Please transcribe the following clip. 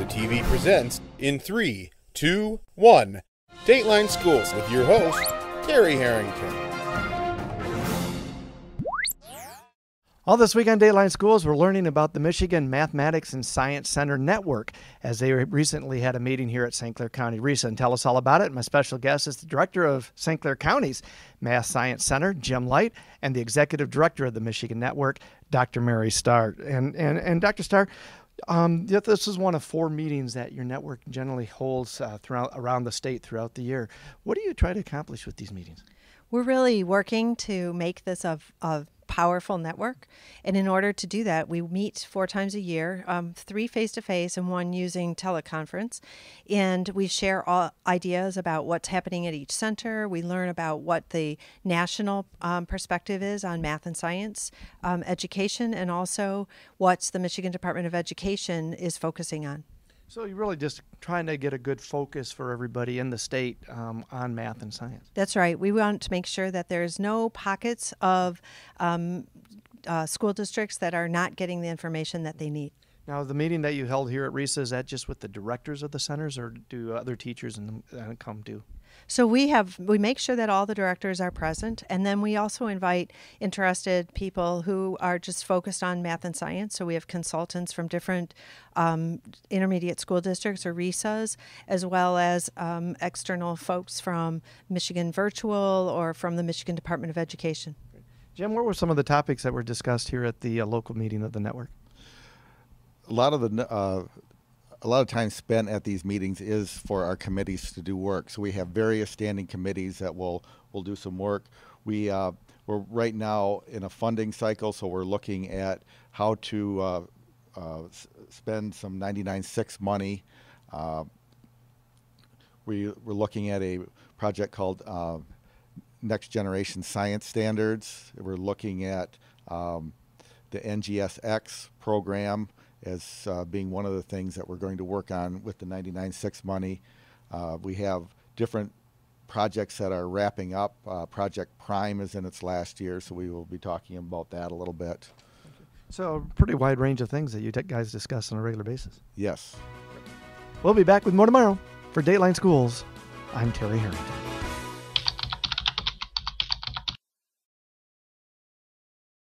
Visa TV presents in three, two, one. Dateline Schools with your host, Terry Harrington. All this week on Dateline Schools, we're learning about the Michigan Mathematics and Science Center Network as they recently had a meeting here at St. Clair County. RESA, and tell us all about it. My special guest is the director of St. Clair County's Math Science Center, Jim Licht, and the executive director of the Michigan Network, Dr. Mary Starr. And, and, and Dr. Starr, um, this is one of four meetings that your network generally holds uh, throughout around the state throughout the year. What do you try to accomplish with these meetings? We're really working to make this a, a powerful network. And in order to do that, we meet four times a year, um, three face to face and one using teleconference. And we share all ideas about what's happening at each center. We learn about what the national um, perspective is on math and science um, education, and also what the Michigan Department of Education is focusing on. So you're really just trying to get a good focus for everybody in the state um, on math and science. That's right. We want to make sure that there's no pockets of um, uh, school districts that are not getting the information that they need. Now, the meeting that you held here at RESA, is that just with the directors of the centers, or do other teachers and uh, come too? So we have we make sure that all the directors are present, and then we also invite interested people who are just focused on math and science. So we have consultants from different um, intermediate school districts or RESAs, as well as um, external folks from Michigan Virtual or from the Michigan Department of Education. Jim, what were some of the topics that were discussed here at the uh, local meeting of the network? A lot of the uh, a lot of time spent at these meetings is for our committees to do work. So we have various standing committees that will will do some work. We uh, we're right now in a funding cycle, so we're looking at how to uh, uh, spend some 99.6 money. Uh, we, we're looking at a project called uh, Next Generation Science Standards. We're looking at um, the NGSX program as uh, being one of the things that we're going to work on with the 99.6 money. Uh, we have different projects that are wrapping up. Uh, Project Prime is in its last year, so we will be talking about that a little bit. So, pretty wide range of things that you guys discuss on a regular basis. Yes. We'll be back with more tomorrow. For Dateline Schools, I'm Terry Harrington.